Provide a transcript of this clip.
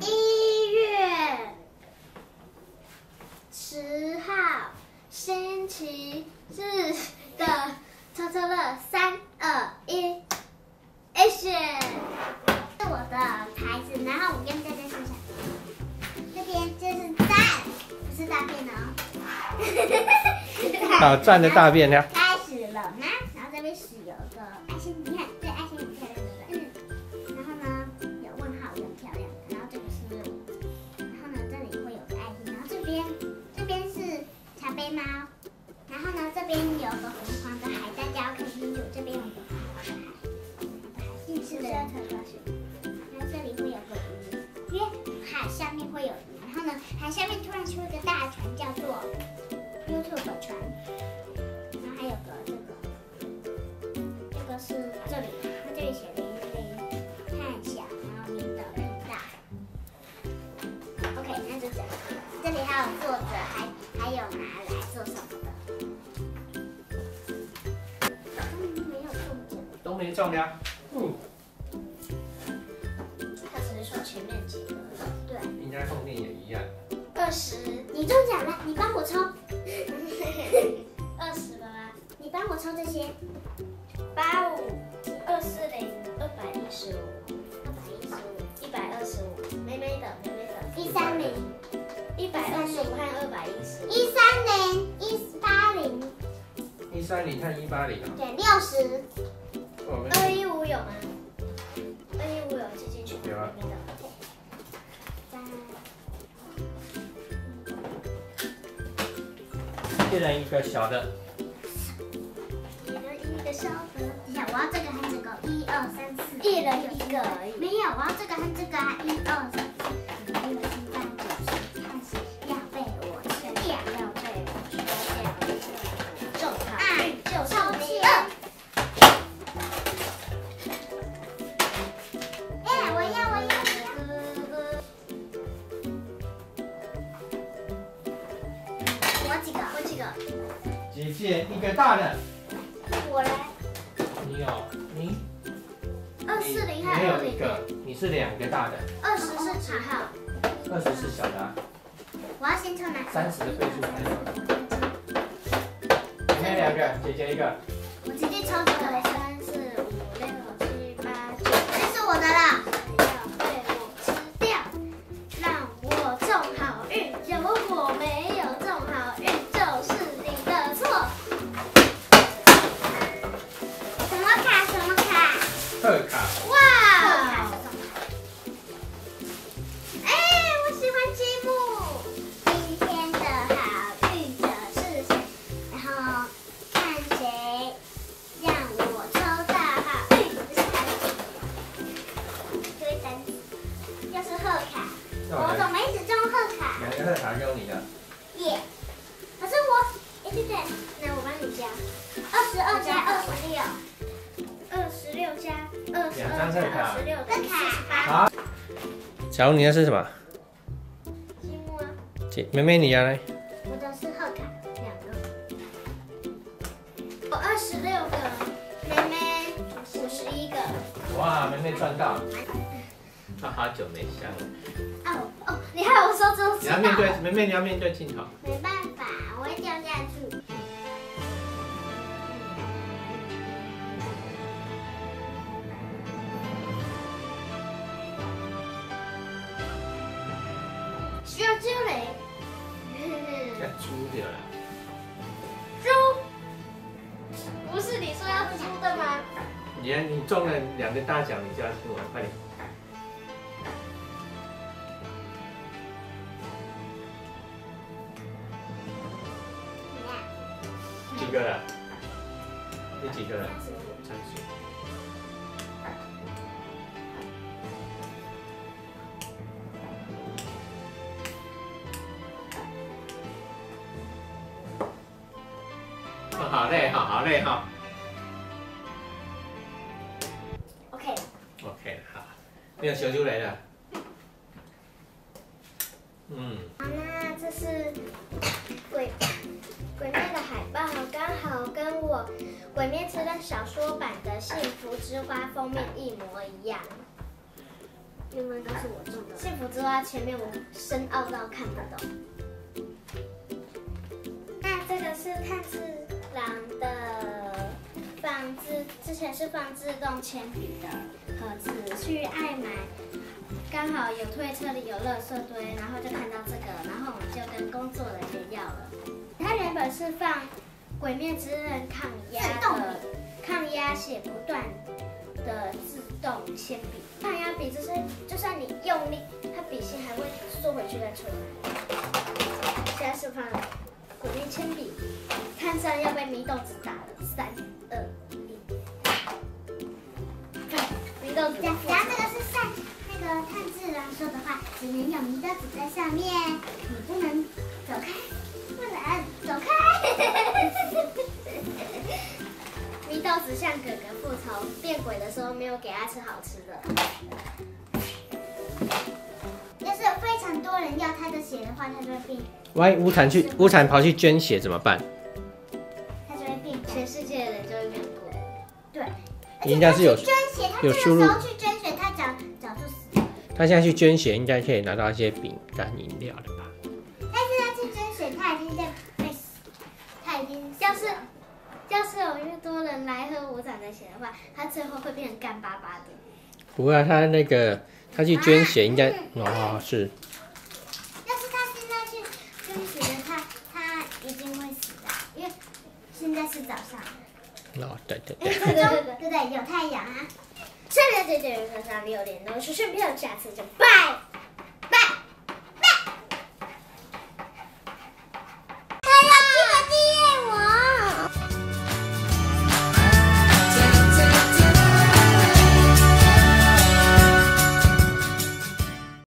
一月十号星期日的抽抽乐，三二一，action！是我的牌子，然后我跟大家说一下，这边就是赞，不是大便哦。好，站的大便呢？没中呀。嗯，他只是说前面几个。对，应该后面也一样。二十，你中奖了，你帮我抽。二十了吗？你帮我抽这些。八五二四零二百一十五，二百一十五，一百二十五，妹妹的，妹妹的。一三零，一百二十五和二百一十。一三零，一八零，一三零和一八零啊。对，六十。二一五有吗？二一五有记进去。有啊妹妹的。三。一人一个小的。一人一个小的。等一下，我要这个和这个，一二三四，一人一个而已没有，我要这个和这个啊，一二三姐姐一个大的，我来。你有你二四零和没二零。有一个，你是两个大的，二十是几号？二十是小的啊，我要先抽哪？三十的倍数才有。你们两个，姐姐一个，我直接抽这个。三四五六七八九，这是我的了。贺卡？两个贺卡给你的，耶！可是我，哎对对，那我帮你加，二十二加二十六，二十六加二十两二张贺卡加二十六这等于四十八。卡。好。小红，你的是什么？积木啊，姐，妹妹你呀嘞？我的是贺卡，两个。我二十六个，妹妹五十一个。哇，妹妹赚到！她好久没香了。哦哦，你害我说出你要面对妹妹，你要面对镜头。没办法，我会掉下去。需要积累。要猪掉了。猪，不是你说要猪的吗？你你中了两个大奖，你就要听我，快点。几个人？三十。哦好累哈，好。OK，OK，好，没有小猪来了。嗯，好，那这是鬼灭之刃》小说版的《幸福之花》封面一模一样。因为都是我种的。幸福之花前面我深奥到看不懂。那这个是炭治郎的放自，之前是放自动铅笔的盒子，去爱买，刚好有推车里有垃圾堆，然后就看到这个，然后我们就跟工作人员要了。它原本是放《鬼灭之刃》抗压的抗压写不断的自动铅笔，抗压笔就是就算你用力，它笔芯还会缩回去再出来。现在是放鬼灭铅笔，看上要被迷豆子打了，三二一，迷豆子然后那个是上那个炭治郎说的话，只能有迷豆子在上面，你不能走开，豆子向哥哥复仇变鬼的时候，没有给他吃好吃的。要是有非常多人要他的血的话，他就会变，万一乌坦去乌坦跑去捐血怎么办？他就会变。全世界的人就会变鬼。对，应该是有捐血，他这有输入个时候去捐血，他早早就死了。他现在去捐血，应该可以拿到一些饼干饮料了吧？但是他去捐血，他已经在被死，他已经死要是了要是有越多人来喝五长的血的话，他最后会变成干巴巴的。不过他那个他去捐血，应该哦是要是他现在去捐血的他，他一定会死的，因为现在是早上，哦对对对，对对 对？有太阳啊。下面这节课上六点钟，是顺便下次就拜。